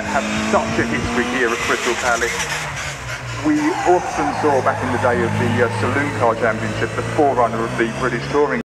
have such a history here at Crystal Palace. We often saw back in the day of the uh, Saloon Car Championship, the forerunner of the British Touring